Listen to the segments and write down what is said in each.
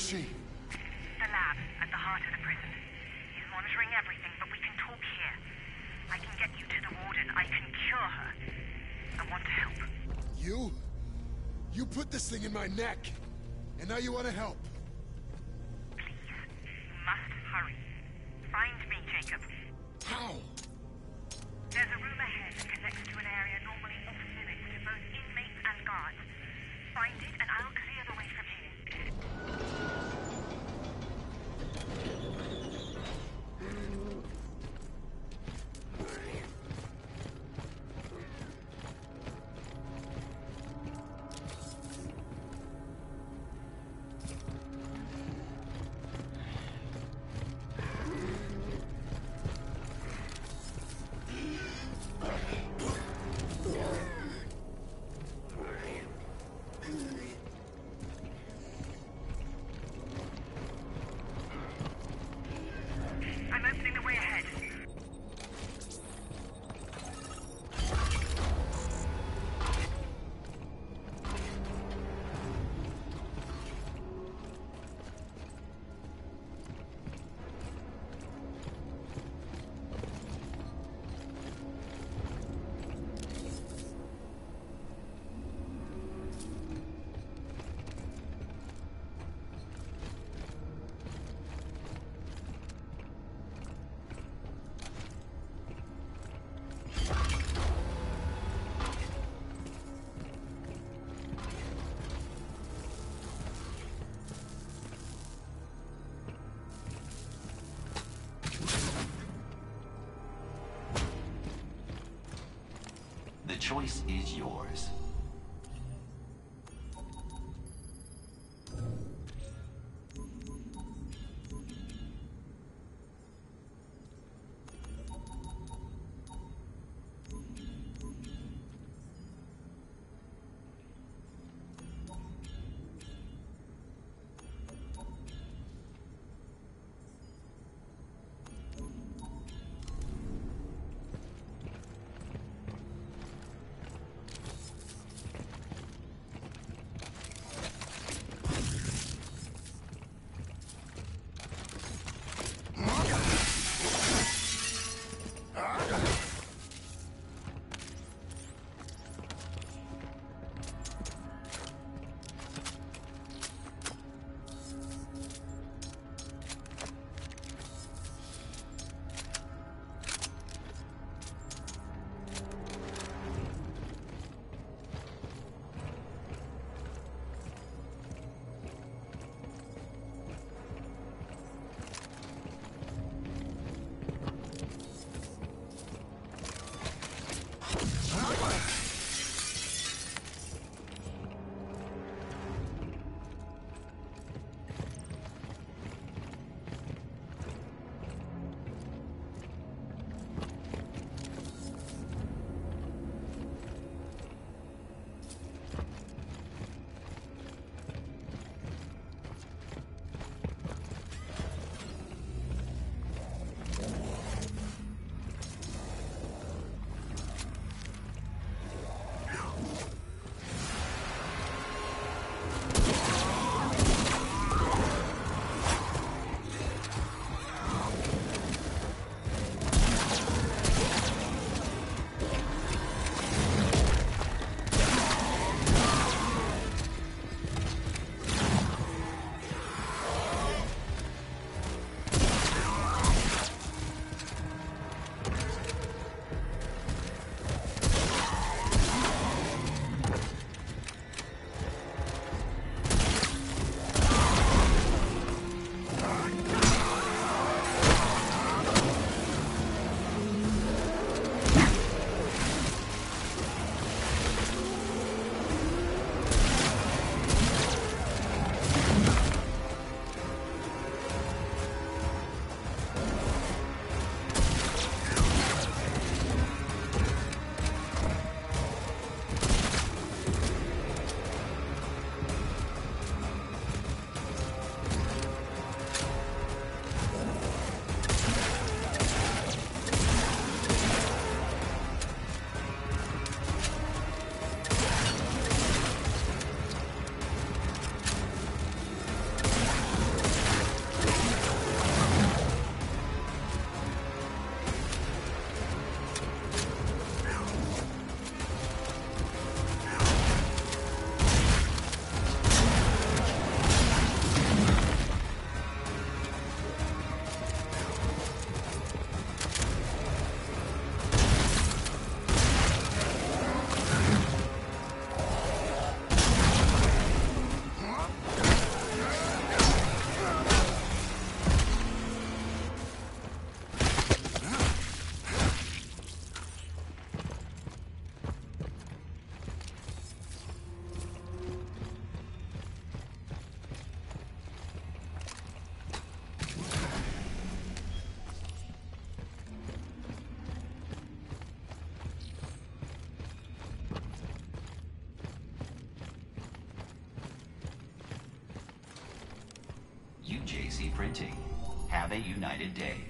is she? The lab, at the heart of the prison. He's monitoring everything, but we can talk here. I can get you to the warden. I can cure her. I want to help. You? You put this thing in my neck! And now you want to help? Choice is yours. Printing. Have a united day.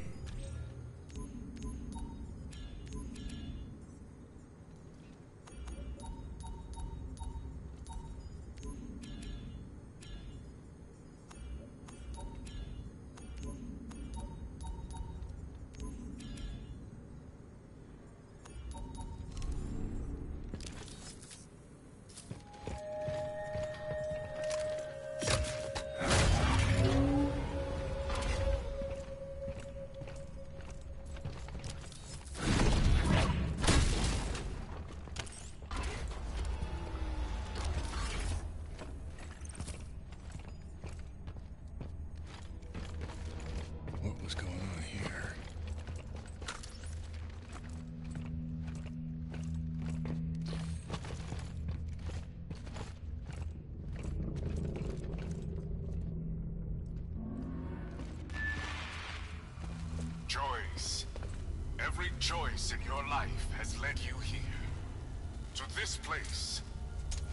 this place,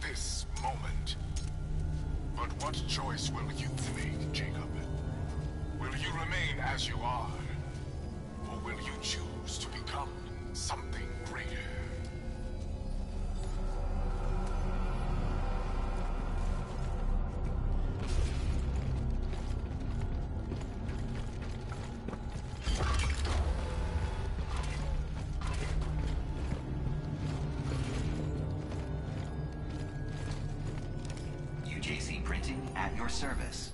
this moment. But what choice will you service.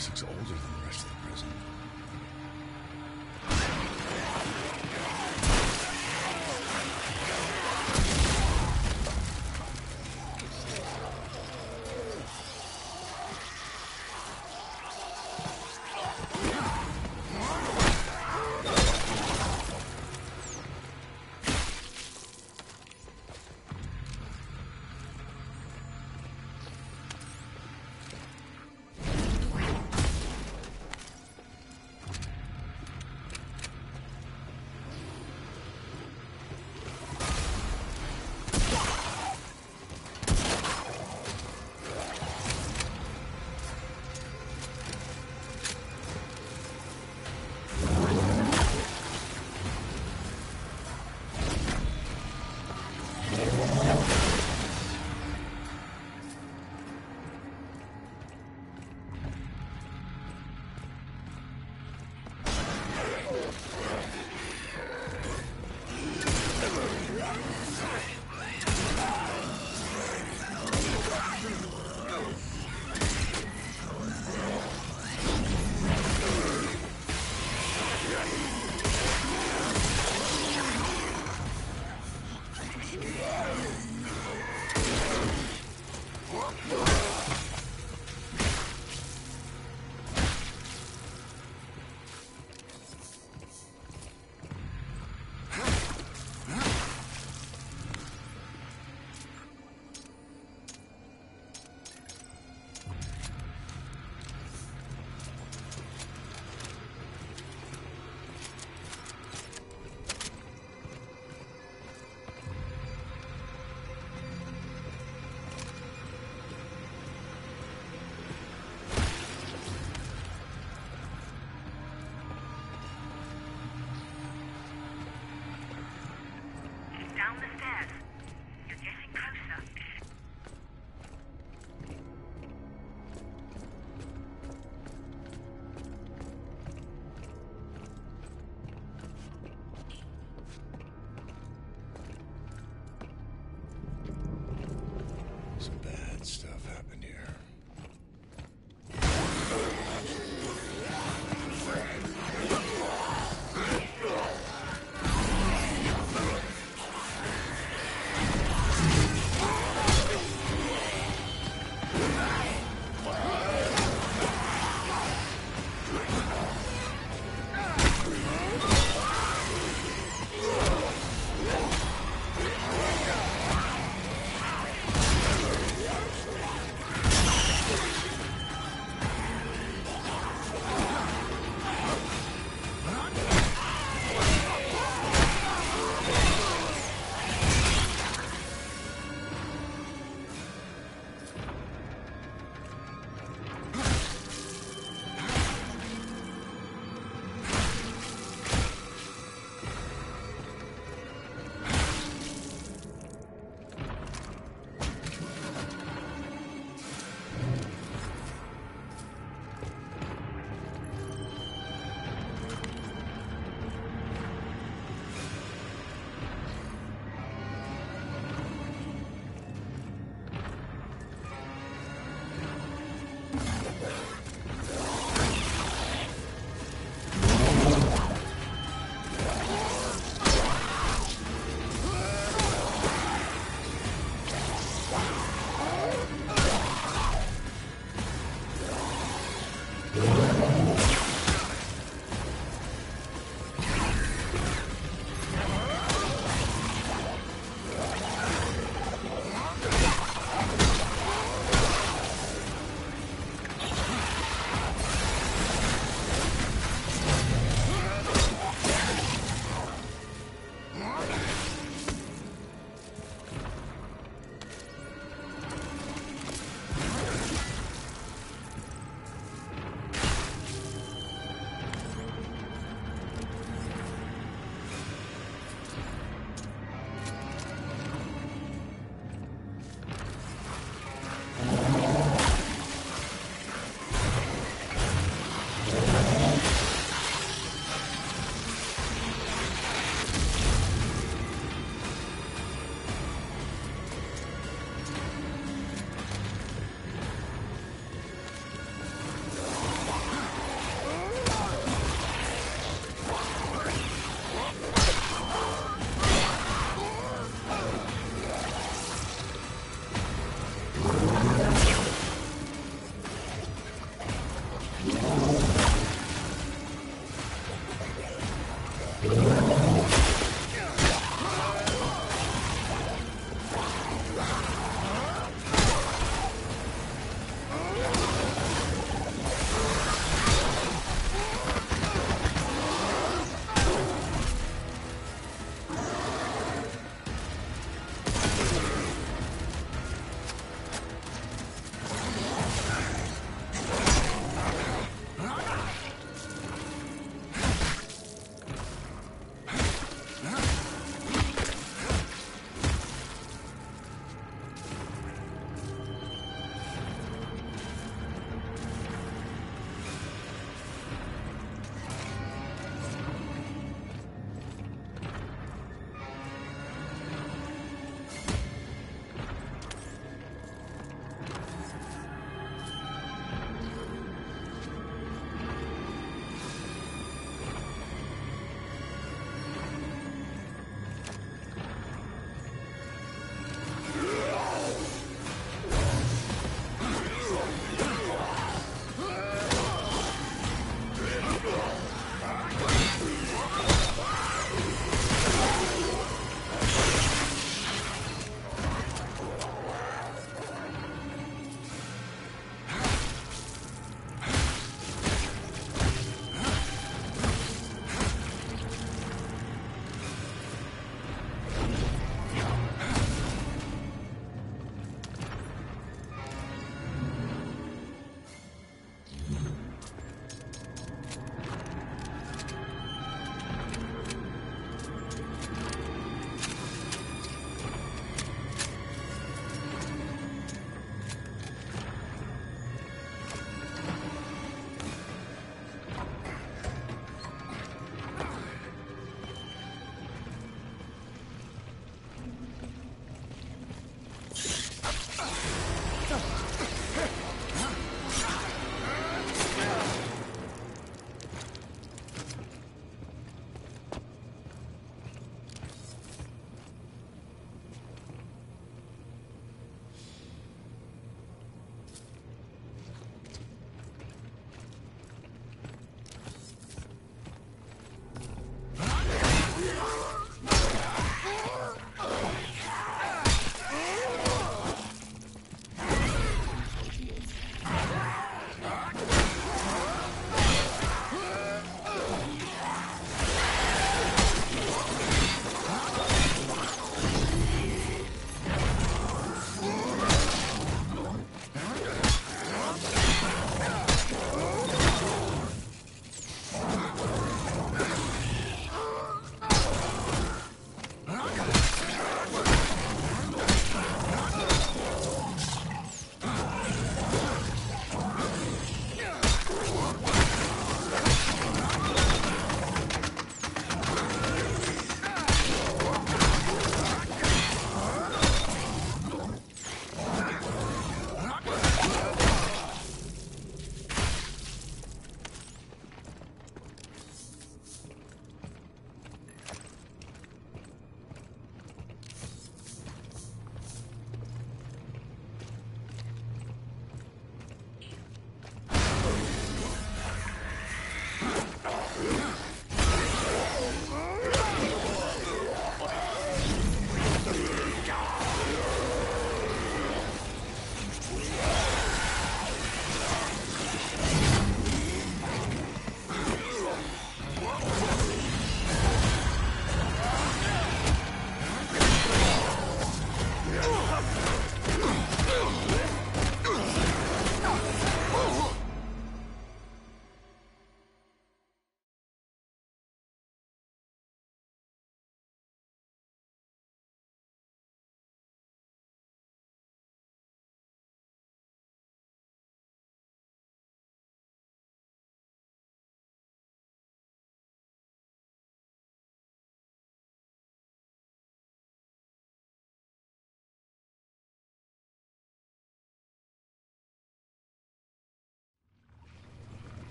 Place looks older than the rest of the prison.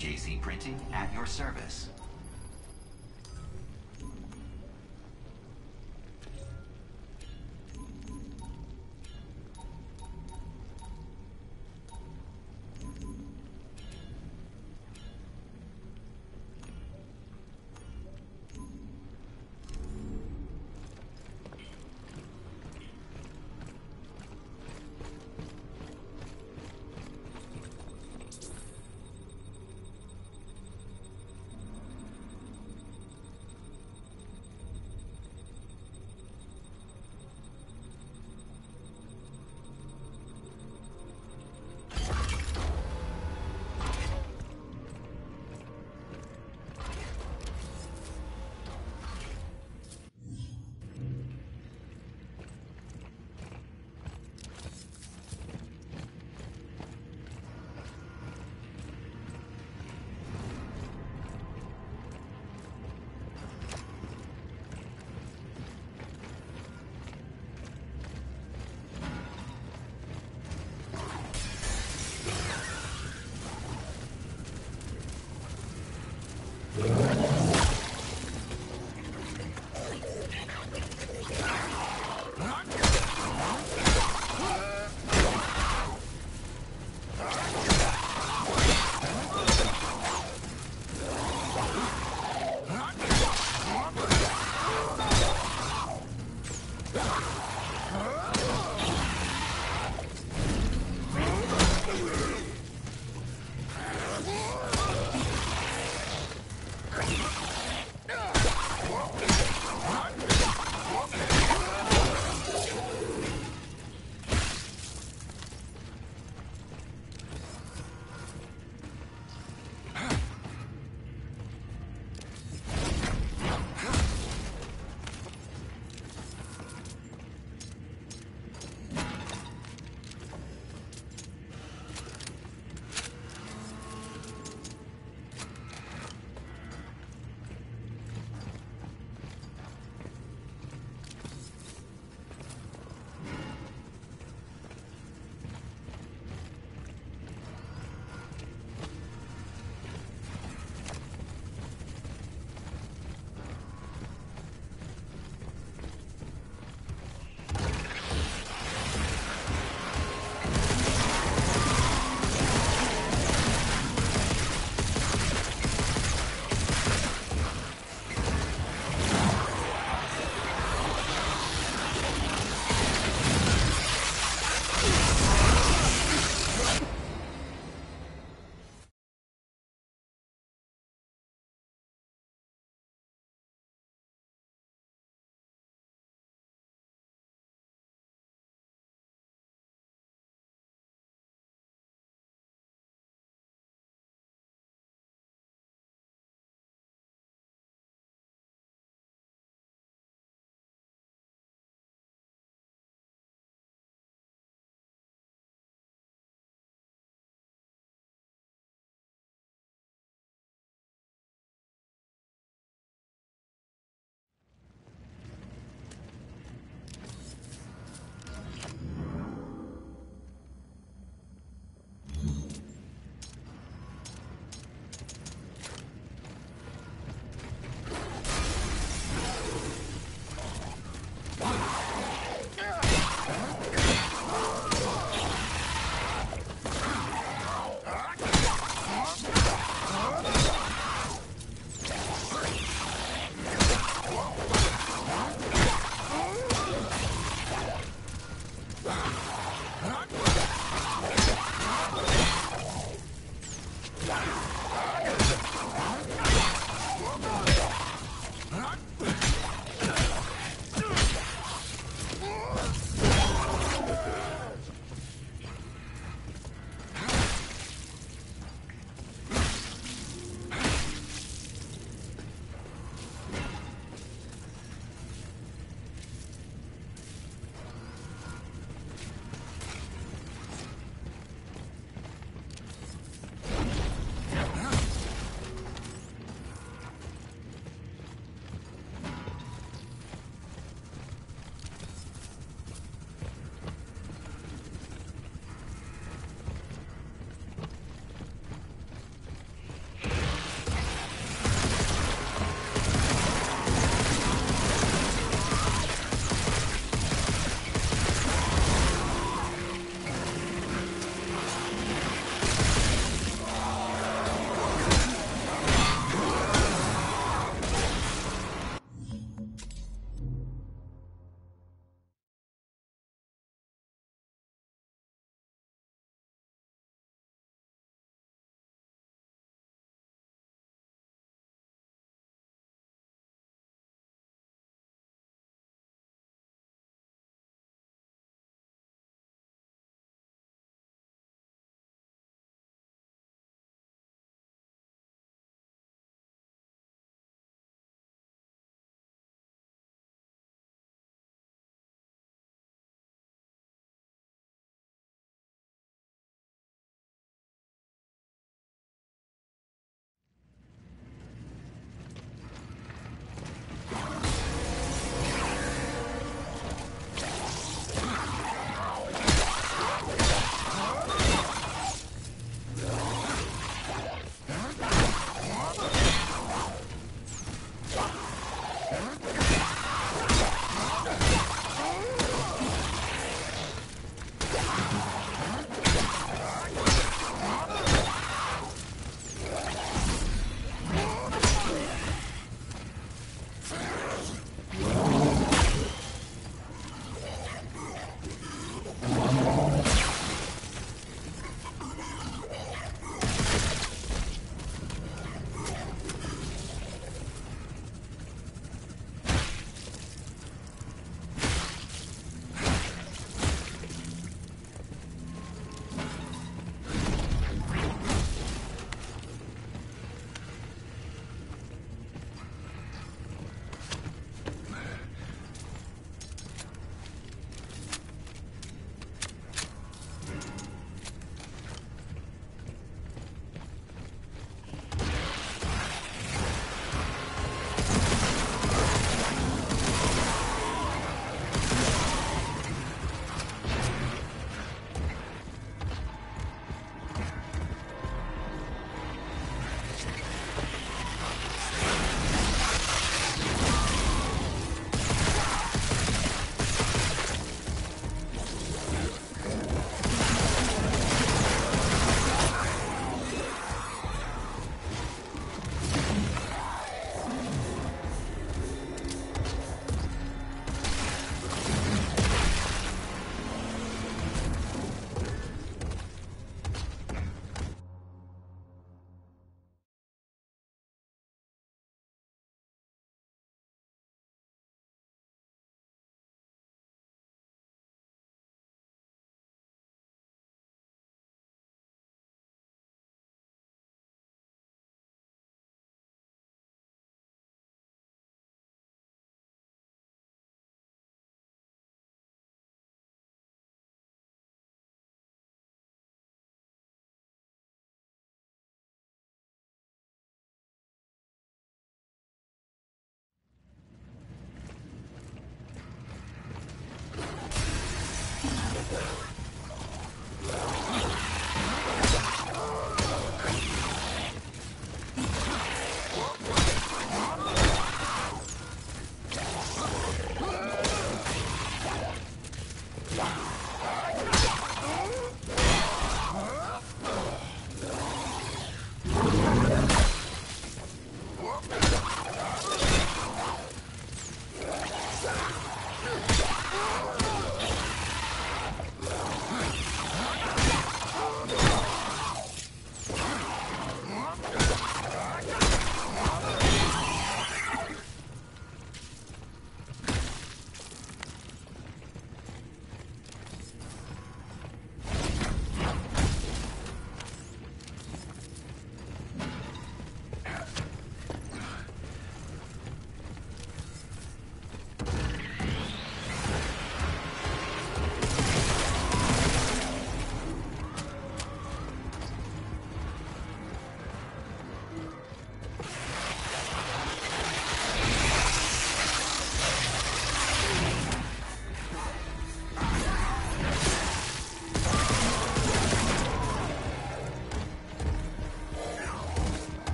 UJC Printing at your service.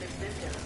Defensive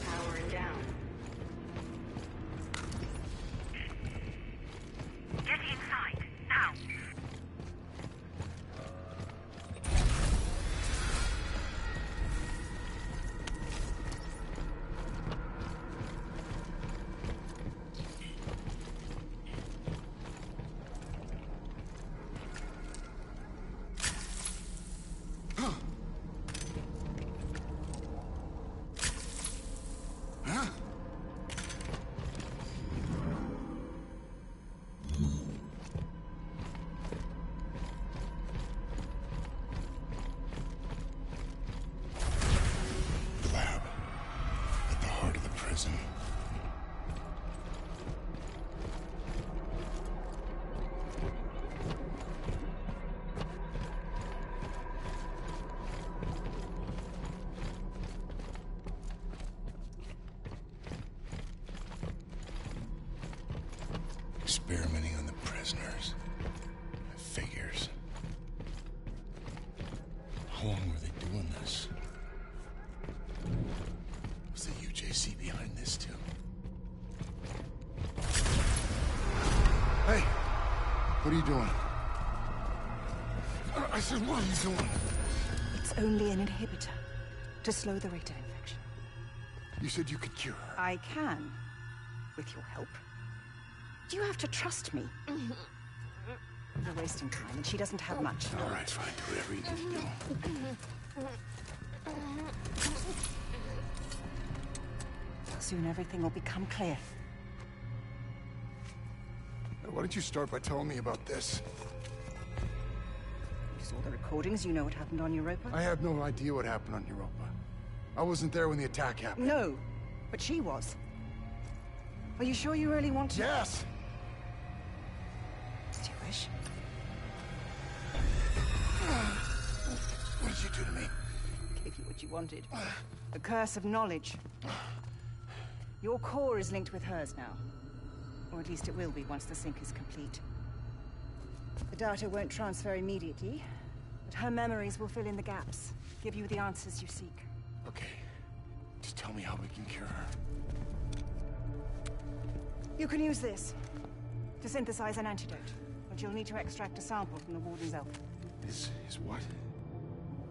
Experimenting on the prisoners. Figures. How long were they doing this? Was the UJC behind this too? Hey! What are you doing? I- I said, what are you doing? It's only an inhibitor to slow the rate of infection. You said you could cure her. I can, with your help. You have to trust me. You're wasting time, and she doesn't have much. All right, fine. Do whatever you need to do. Soon everything will become clear. Why don't you start by telling me about this? You saw the recordings, you know what happened on Europa? I have no idea what happened on Europa. I wasn't there when the attack happened. No, but she was. Are you sure you really want to? Yes! The curse of knowledge. Your core is linked with hers now. Or at least it will be once the sync is complete. The data won't transfer immediately, but her memories will fill in the gaps, give you the answers you seek. Okay. Just tell me how we can cure her. You can use this to synthesize an antidote, but you'll need to extract a sample from the Warden's elf. Is is what?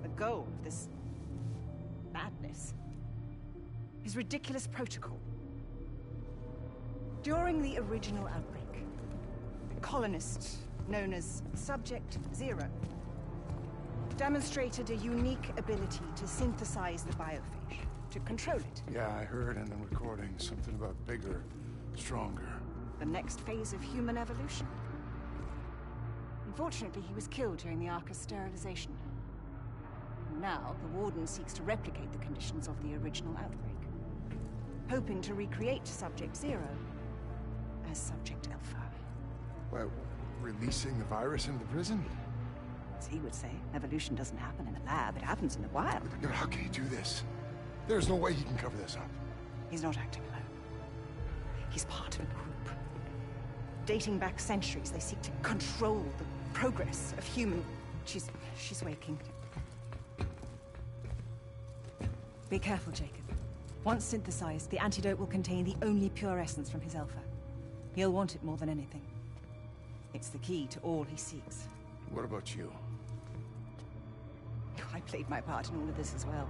The goal of this madness His ridiculous protocol. During the original outbreak, the colonist, known as Subject Zero, demonstrated a unique ability to synthesize the biophage, to control it. Yeah, I heard in the recording something about bigger, stronger. The next phase of human evolution. Unfortunately, he was killed during the Arca's sterilization. Now, the Warden seeks to replicate the conditions of the original outbreak, hoping to recreate Subject Zero as Subject Alpha. By releasing the virus into the prison? As he would say, evolution doesn't happen in a lab, it happens in the wild. But how can he do this? There's no way he can cover this up. He's not acting alone. He's part of a group. Dating back centuries, they seek to control the progress of human... She's... she's waking. Be careful, Jacob. Once synthesized, the antidote will contain the only pure essence from his alpha. He'll want it more than anything. It's the key to all he seeks. What about you? I played my part in all of this as well.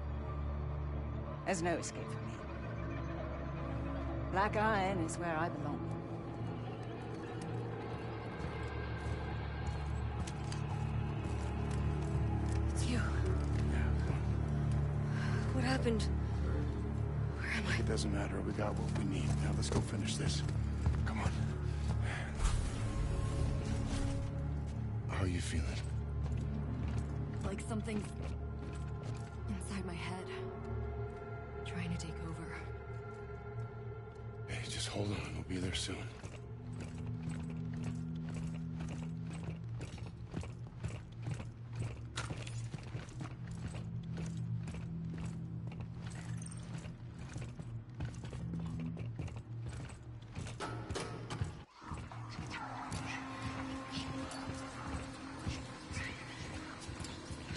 There's no escape for me. Black Iron is where I belong. Happened? Where am I? It doesn't matter. We got what we need. Now let's go finish this. Come on. How are you feeling? Like something's inside my head. Trying to take over. Hey, just hold on. We'll be there soon.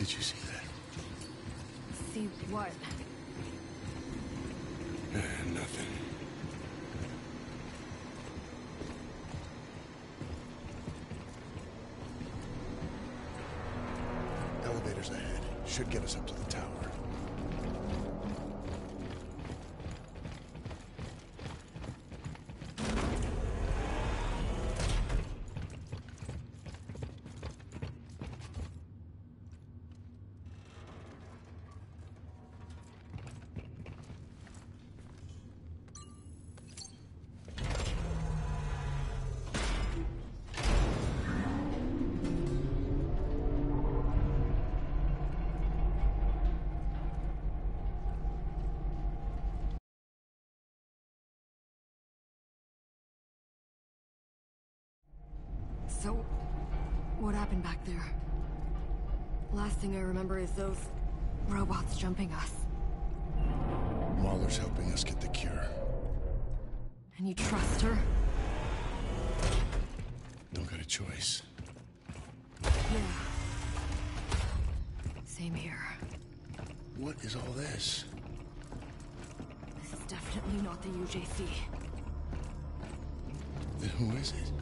did you see that? See what? Uh, nothing. Elevators ahead. Should get us up to the tower. What happened back there? Last thing I remember is those robots jumping us. Mahler's helping us get the cure. And you trust her? Don't got a choice. Yeah. Same here. What is all this? This is definitely not the UJC. Then who is it?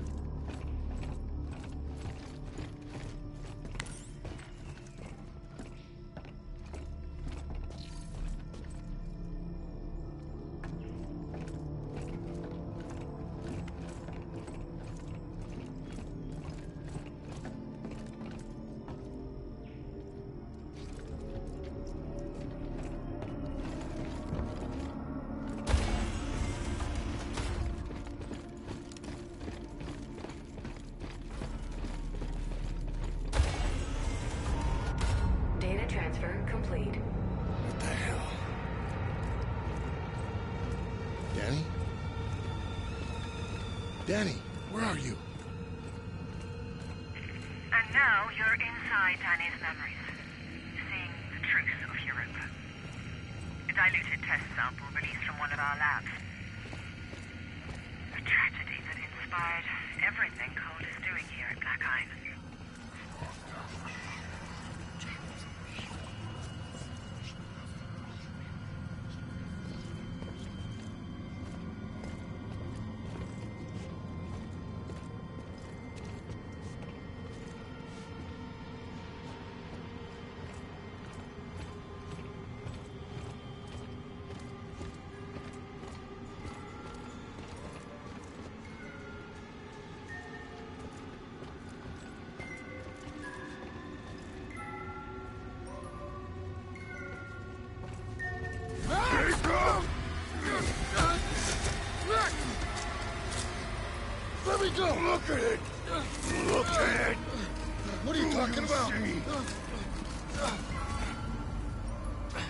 What you talking about?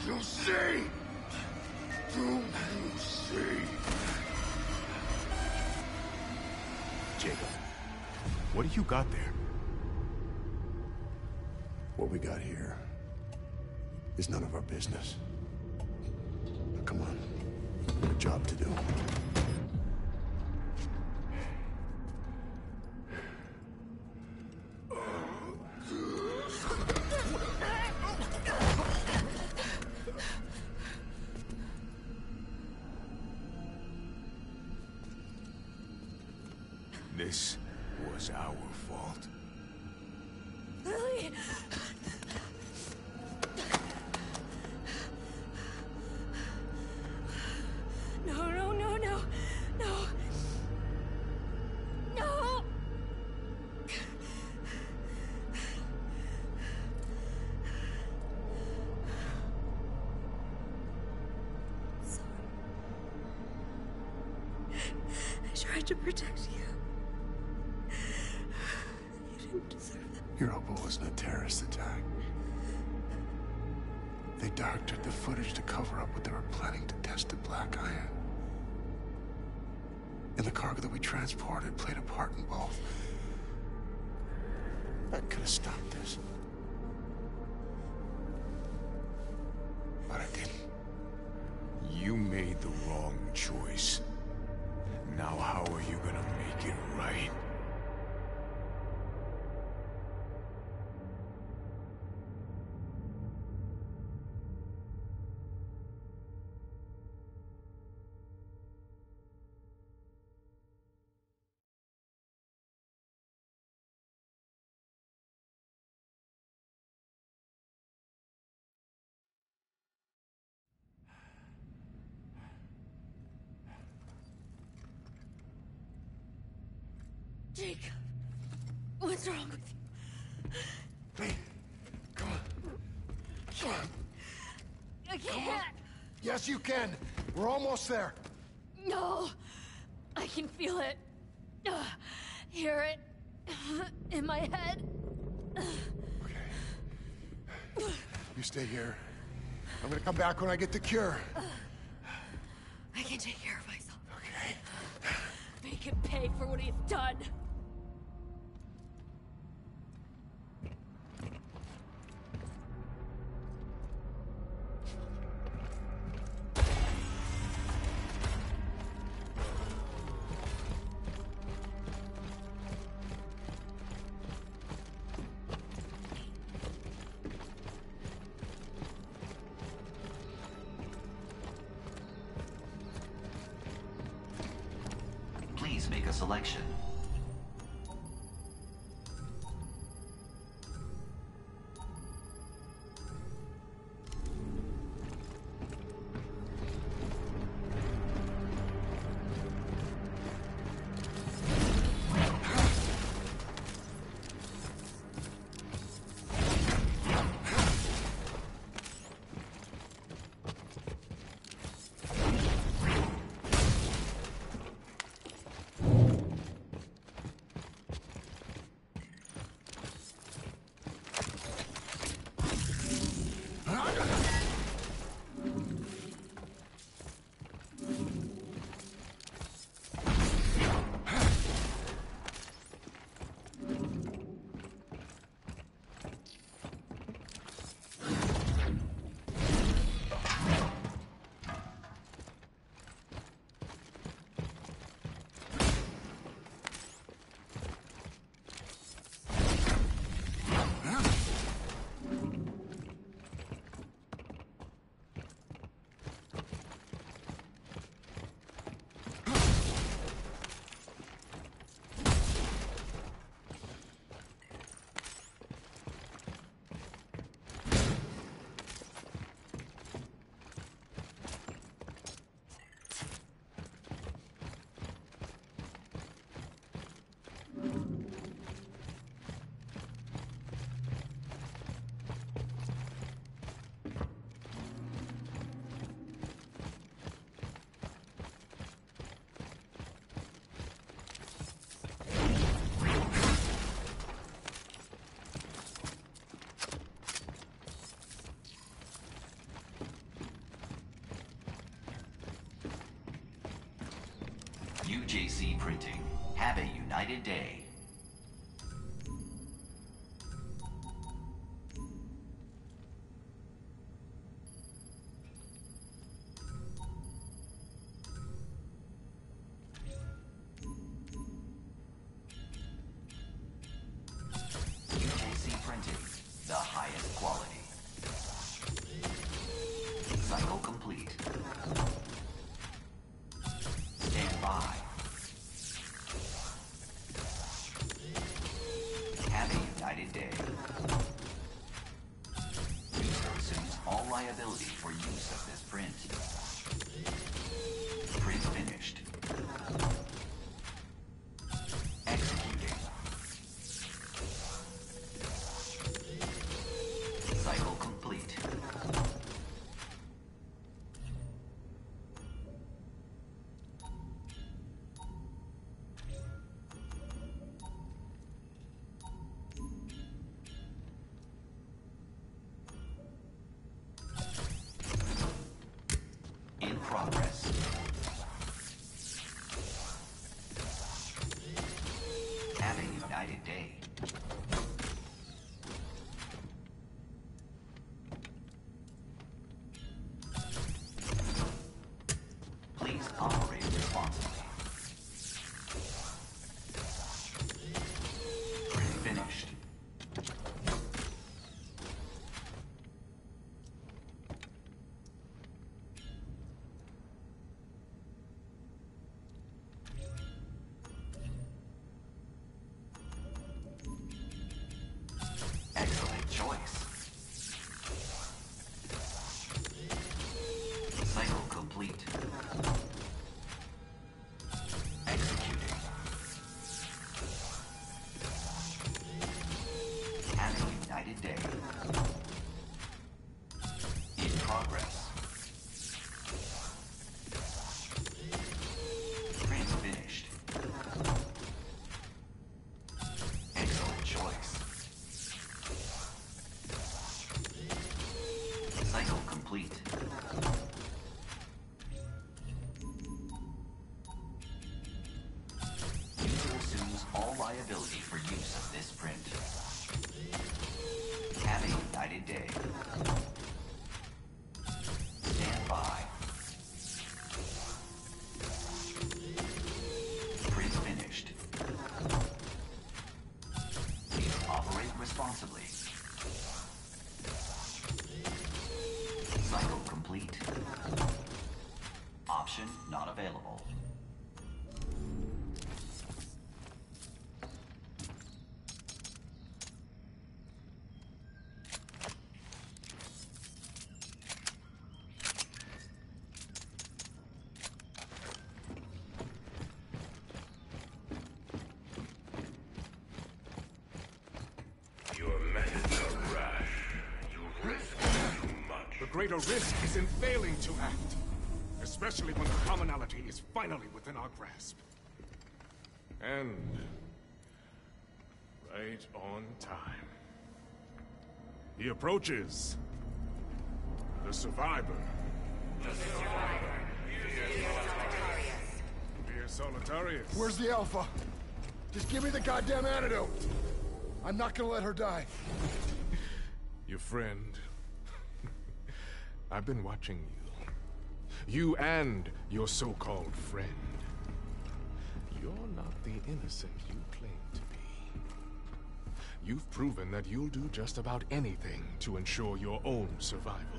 You see? Do you see? Jacob, what do you got there? What we got here is none of our business. This was our fault. Lily! No, no, no, no, no. No! Sorry. I tried to protect you. Terrorist attack. They doctored the footage to cover up what they were planning to test at Black Iron. And the cargo that we transported played a part in both. That could have stopped Jake, what's wrong with you? Hey, come on. Come on. I can't. Yes, you can. We're almost there. No, I can feel it. Uh, hear it in my head. Okay. You stay here. I'm gonna come back when I get the cure. I can take care of myself. Okay. Make him pay for what he's done. Printing. Have a united day. Greater risk is in failing to act. Especially when the commonality is finally within our grasp. And... right on time. He approaches. The survivor. The survivor. Dear Solitarius. Where's the Alpha? Just give me the goddamn antidote. I'm not gonna let her die. Your friend. I've been watching you. You and your so-called friend. You're not the innocent you claim to be. You've proven that you'll do just about anything to ensure your own survival.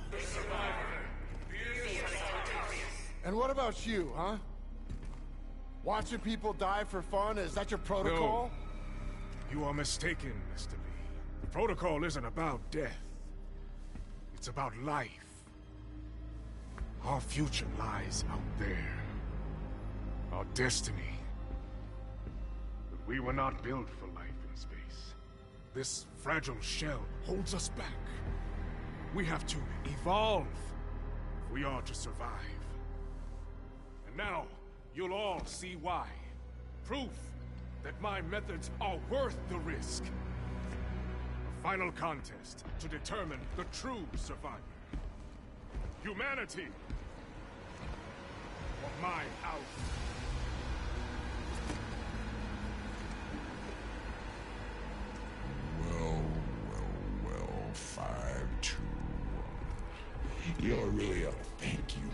And what about you, huh? Watching people die for fun? Is that your protocol? You are mistaken, Mr. Lee. The protocol isn't about death. It's about life. Our future lies out there. Our destiny. But we were not built for life in space. This fragile shell holds us back. We have to evolve if we are to survive. And now, you'll all see why. Proof that my methods are worth the risk. A final contest to determine the true survivor. Humanity! Or my house. Well, well, well, five, two, one. You're really a thank you.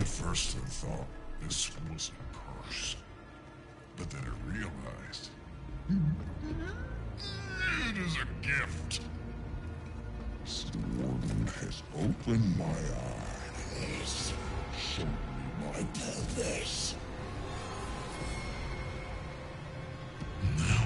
At first I thought this was a curse. But then I realized it is a gift. Warden has opened my eyes. Show me my purpose. Now,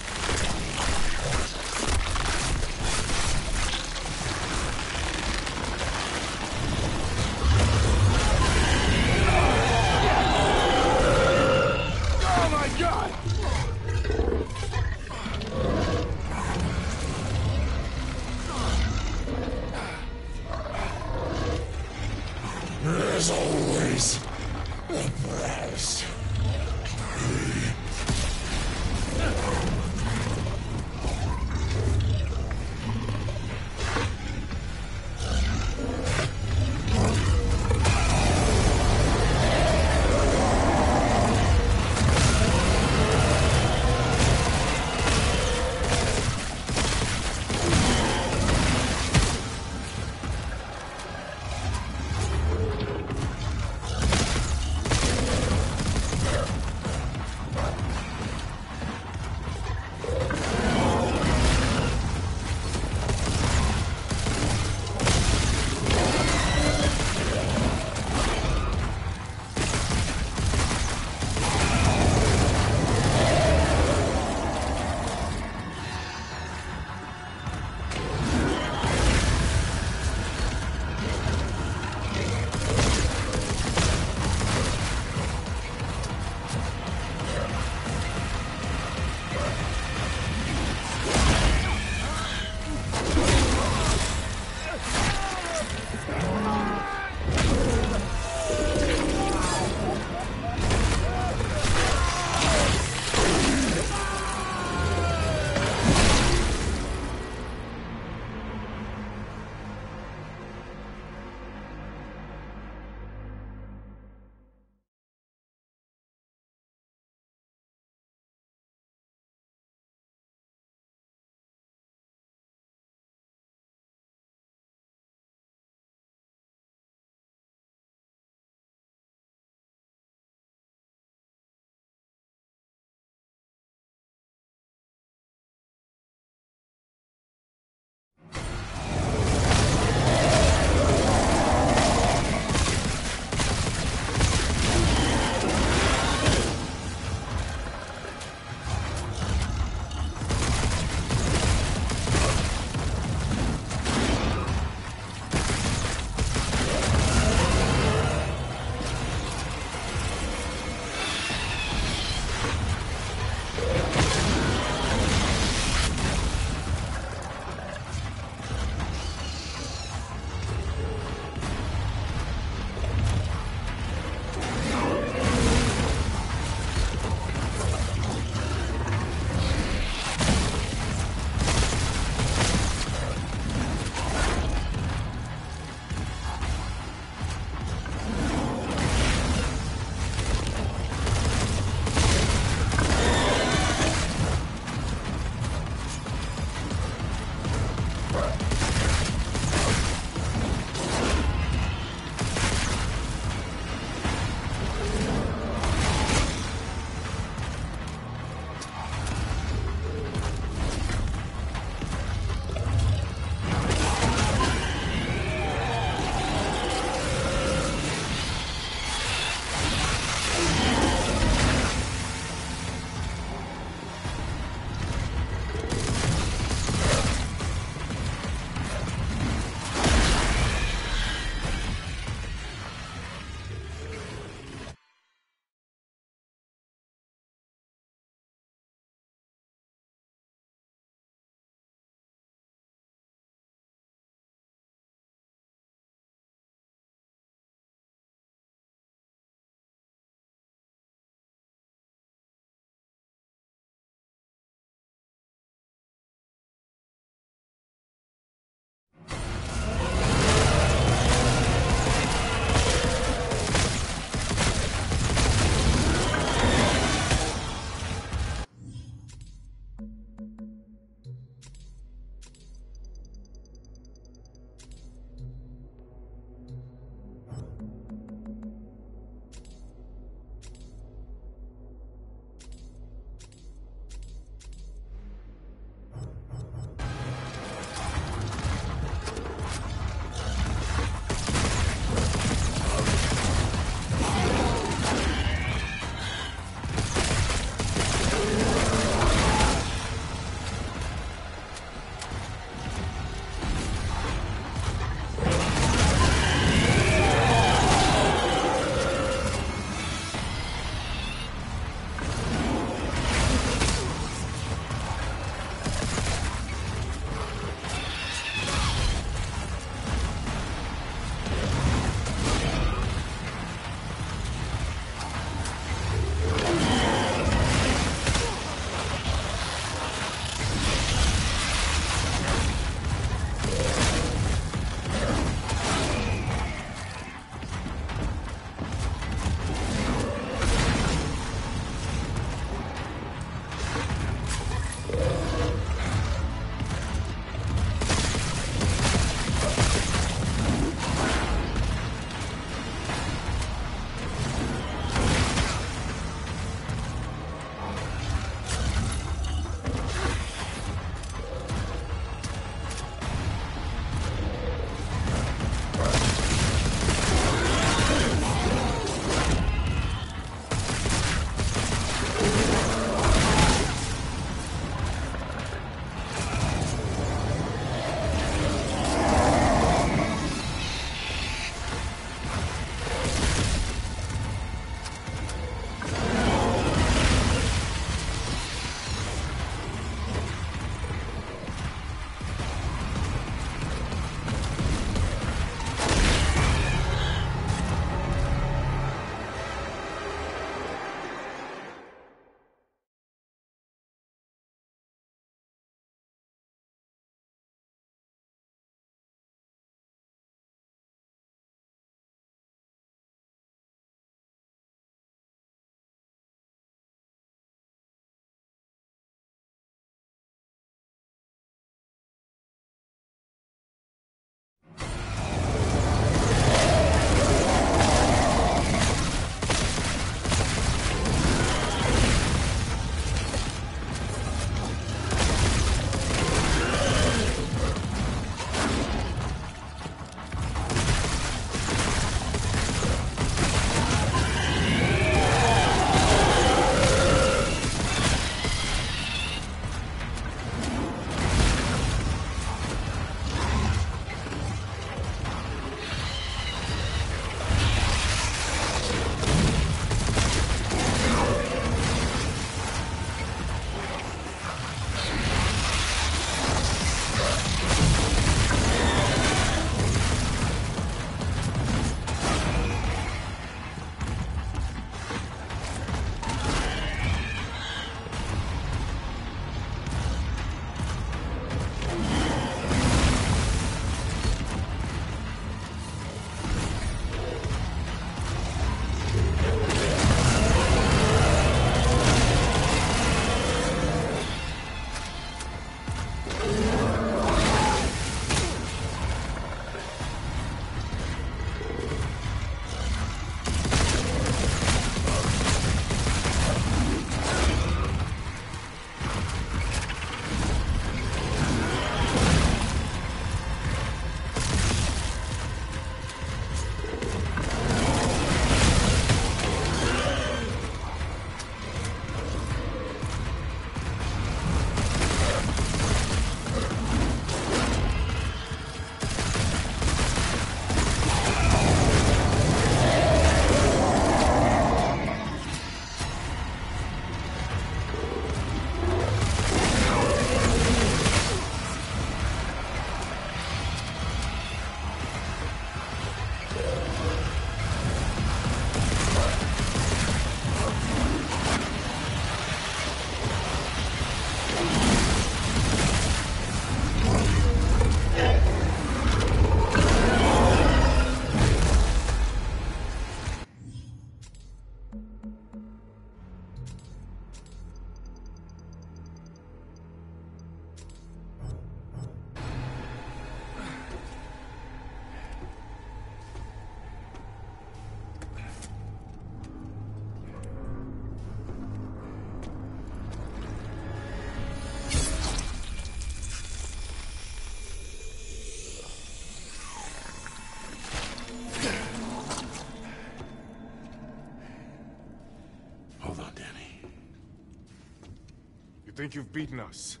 think you've beaten us.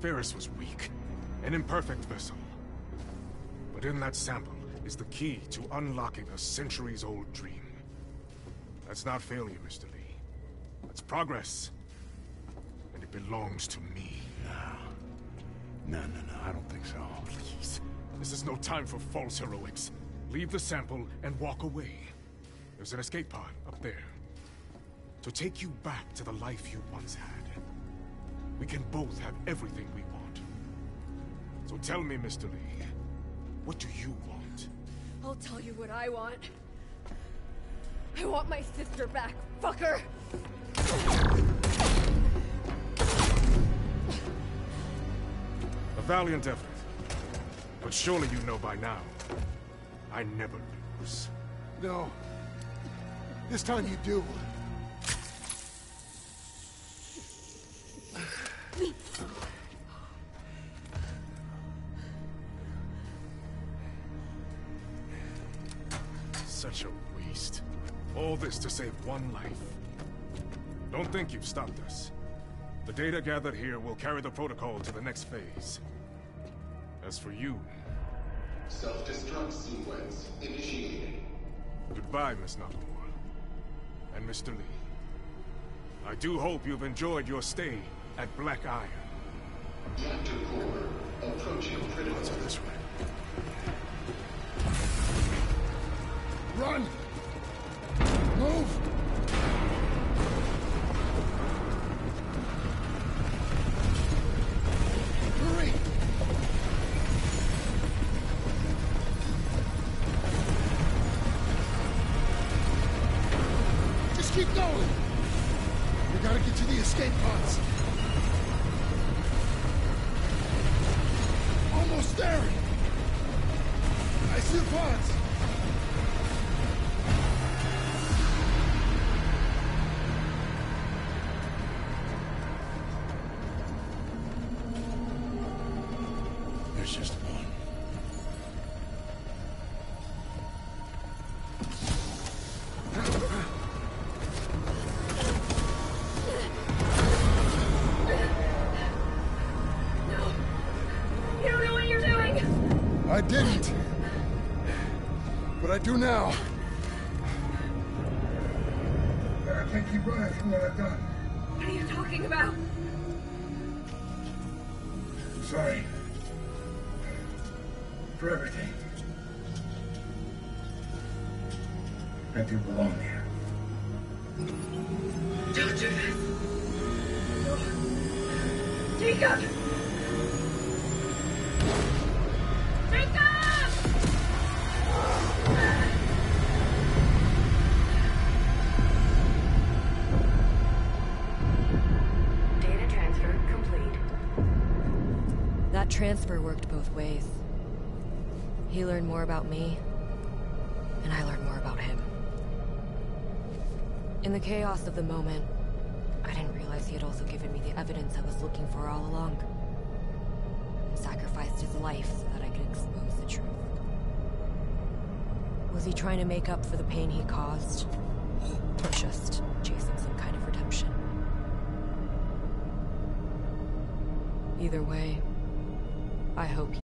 Ferris was weak, an imperfect vessel. But in that sample is the key to unlocking a centuries-old dream. That's not failure, Mr. Lee. That's progress. And it belongs to me. No, no, no, I don't think so. Please. This is no time for false heroics. Leave the sample and walk away. There's an escape pod up there. To take you back to the life you once had. We can both have everything we want. So tell me, Mr. Lee, what do you want? I'll tell you what I want. I want my sister back, fucker! A valiant effort. But surely you know by now, I never lose. No. This time you do. Such a waste. All this to save one life. Don't think you've stopped us. The data gathered here will carry the protocol to the next phase. As for you, Self-destruct sequence initiated. goodbye, Miss Nakamura. And Mr. Lee. I do hope you've enjoyed your stay at Black Iron. Reactor core approaching critical. Let's this way. Run! Move! Do now. I can't keep running from what I've done. What are you talking about? I'm sorry. For everything. I do belong here. Don't do this! No. Jacob! Jacob! Transfer worked both ways. He learned more about me, and I learned more about him. In the chaos of the moment, I didn't realize he had also given me the evidence I was looking for all along. And sacrificed his life so that I could expose the truth. Was he trying to make up for the pain he caused? Or just chasing some kind of redemption? Either way, I hope